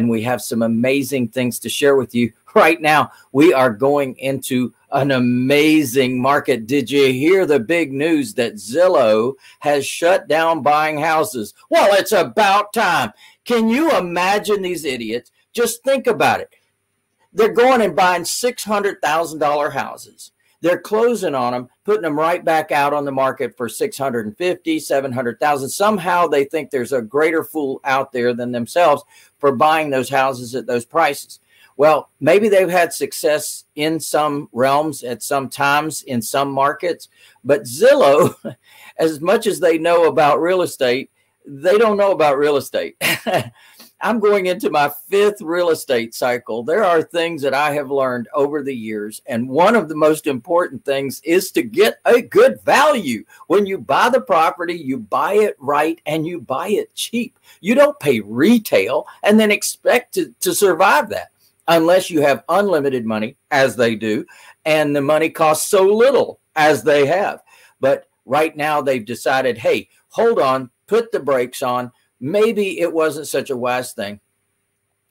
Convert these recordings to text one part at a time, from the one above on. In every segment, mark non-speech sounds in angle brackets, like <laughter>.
and we have some amazing things to share with you <laughs> right now. We are going into an amazing market. Did you hear the big news that Zillow has shut down buying houses? Well, it's about time. Can you imagine these idiots? Just think about it. They're going and buying $600,000 houses. They're closing on them, putting them right back out on the market for 650, 700,000. Somehow they think there's a greater fool out there than themselves for buying those houses at those prices. Well, maybe they've had success in some realms at some times in some markets, but Zillow, <laughs> as much as they know about real estate, they don't know about real estate. <laughs> I'm going into my fifth real estate cycle. There are things that I have learned over the years. And one of the most important things is to get a good value. When you buy the property, you buy it right and you buy it cheap. You don't pay retail and then expect to, to survive that unless you have unlimited money, as they do, and the money costs so little, as they have. But right now, they've decided hey, hold on, put the brakes on maybe it wasn't such a wise thing.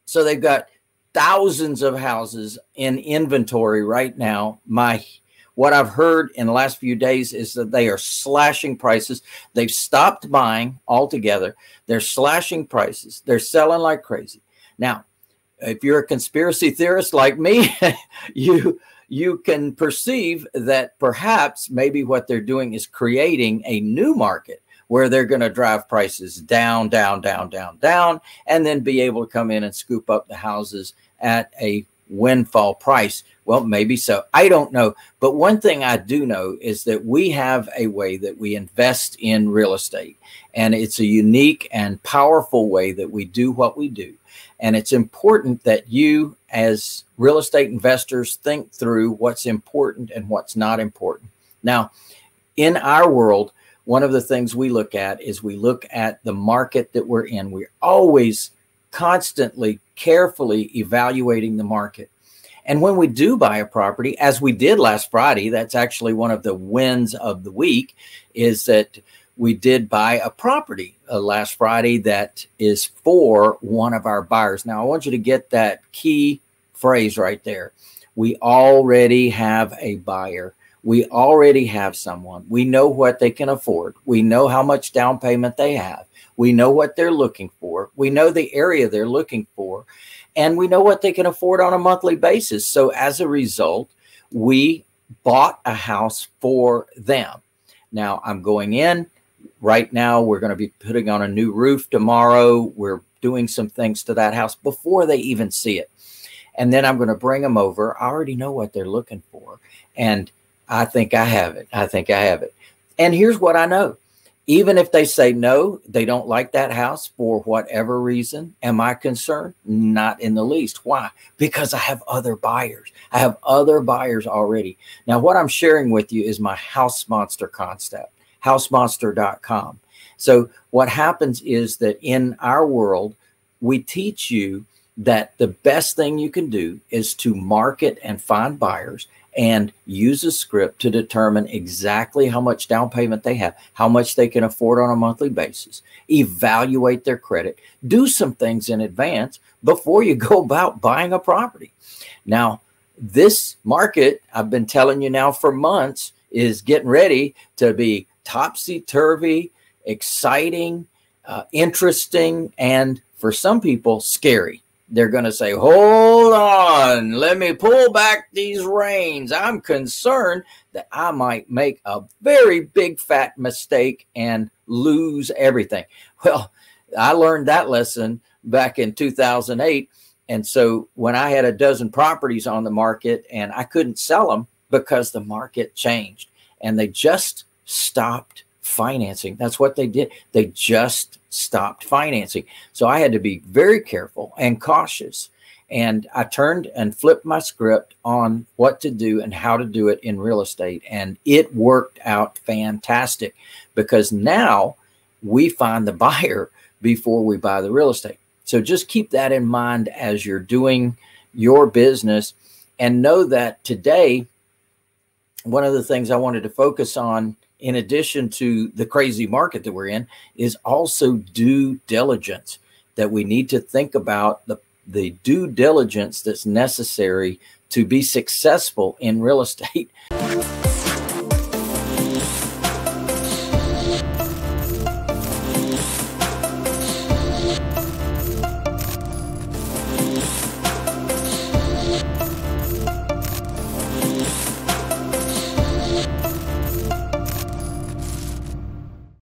So they've got thousands of houses in inventory right now. My what I've heard in the last few days is that they are slashing prices. They've stopped buying altogether. They're slashing prices. They're selling like crazy. Now, if you're a conspiracy theorist like me, <laughs> you you can perceive that perhaps maybe what they're doing is creating a new market where they're going to drive prices down, down, down, down, down, and then be able to come in and scoop up the houses at a windfall price. Well, maybe so. I don't know. But one thing I do know is that we have a way that we invest in real estate, and it's a unique and powerful way that we do what we do. And it's important that you, as real estate investors, think through what's important and what's not important. Now, in our world, one of the things we look at is we look at the market that we're in. We're always constantly, carefully evaluating the market. And when we do buy a property, as we did last Friday, that's actually one of the wins of the week, is that we did buy a property uh, last Friday that is for one of our buyers. Now, I want you to get that key phrase right there. We already have a buyer we already have someone. We know what they can afford. We know how much down payment they have. We know what they're looking for. We know the area they're looking for. And we know what they can afford on a monthly basis. So as a result, we bought a house for them. Now I'm going in. Right now, we're going to be putting on a new roof tomorrow. We're doing some things to that house before they even see it. And then I'm going to bring them over. I already know what they're looking for. And I think I have it. I think I have it. And here's what I know. Even if they say no, they don't like that house for whatever reason, am I concerned? Not in the least. Why? Because I have other buyers. I have other buyers already. Now, what I'm sharing with you is my house monster concept, housemonster.com. So, what happens is that in our world, we teach you that the best thing you can do is to market and find buyers and use a script to determine exactly how much down payment they have, how much they can afford on a monthly basis, evaluate their credit, do some things in advance before you <laughs> go about buying a property. Now, this market, I've been telling you now for months, is getting ready to be topsy turvy, exciting, uh, interesting, and for some people, scary they're going to say, hold on, let me pull back these reins. I'm concerned that I might make a very big fat mistake and lose everything. Well, I learned that lesson back in 2008. And so when I had a dozen properties on the market and I couldn't sell them because the market changed and they just stopped financing. That's what they did. They just stopped financing. So I had to be very careful and cautious. And I turned and flipped my script on what to do and how to do it in real estate. And it worked out fantastic because now we find the <laughs> buyer before we buy the real estate. So just keep that in mind as you're doing your business and know that today, one of the things I wanted to focus on in addition to the crazy market that we're in, is also due diligence that we need to think about the the due diligence that's necessary to be successful in real <laughs> estate.